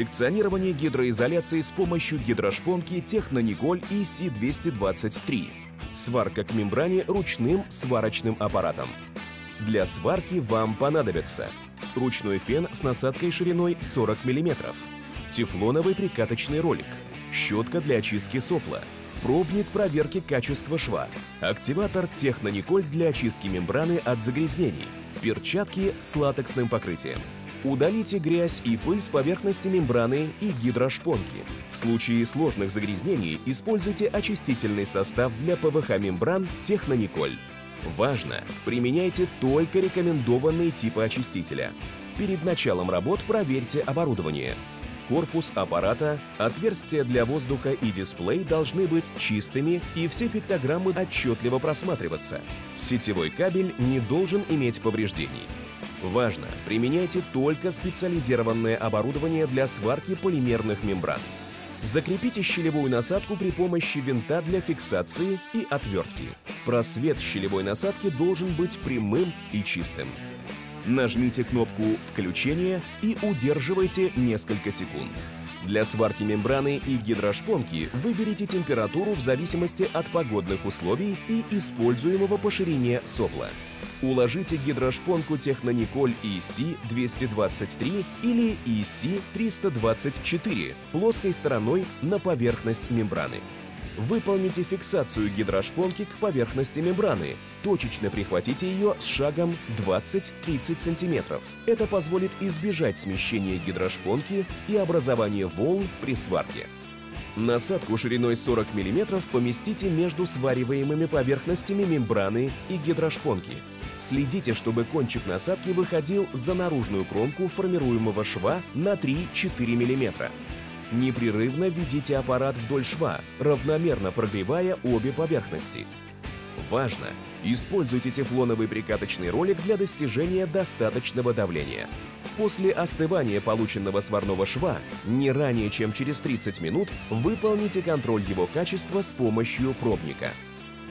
Секционирование гидроизоляции с помощью гидрошпонки Технониколь EC223. Сварка к мембране ручным сварочным аппаратом. Для сварки вам понадобится ручной фен с насадкой шириной 40 мм, тефлоновый прикаточный ролик, щетка для очистки сопла, пробник проверки качества шва, активатор Технониколь для очистки мембраны от загрязнений, перчатки с латексным покрытием. Удалите грязь и пыль с поверхности мембраны и гидрошпонки. В случае сложных загрязнений используйте очистительный состав для ПВХ-мембран Технониколь. Важно! Применяйте только рекомендованные типы очистителя. Перед началом работ проверьте оборудование. Корпус аппарата, отверстия для воздуха и дисплей должны быть чистыми и все пиктограммы отчетливо просматриваться. Сетевой кабель не должен иметь повреждений. Важно! Применяйте только специализированное оборудование для сварки полимерных мембран. Закрепите щелевую насадку при помощи винта для фиксации и отвертки. Просвет щелевой насадки должен быть прямым и чистым. Нажмите кнопку «Включение» и удерживайте несколько секунд. Для сварки мембраны и гидрошпонки выберите температуру в зависимости от погодных условий и используемого по ширине сопла. Уложите гидрошпонку Технониколь EC223 или EC324 плоской стороной на поверхность мембраны. Выполните фиксацию гидрошпонки к поверхности мембраны. Точечно прихватите ее с шагом 20-30 см. Это позволит избежать смещения гидрошпонки и образования волн при сварке. Насадку шириной 40 мм поместите между свариваемыми поверхностями мембраны и гидрошпонки. Следите, чтобы кончик насадки выходил за наружную кромку формируемого шва на 3-4 мм. Непрерывно ведите аппарат вдоль шва, равномерно прогревая обе поверхности. Важно! Используйте тефлоновый прикаточный ролик для достижения достаточного давления. После остывания полученного сварного шва, не ранее чем через 30 минут, выполните контроль его качества с помощью пробника.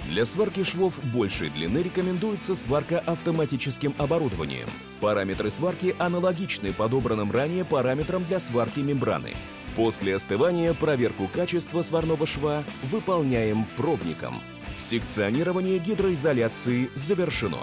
Для сварки швов большей длины рекомендуется сварка автоматическим оборудованием. Параметры сварки аналогичны подобранным ранее параметрам для сварки мембраны. После остывания проверку качества сварного шва выполняем пробником. Секционирование гидроизоляции завершено.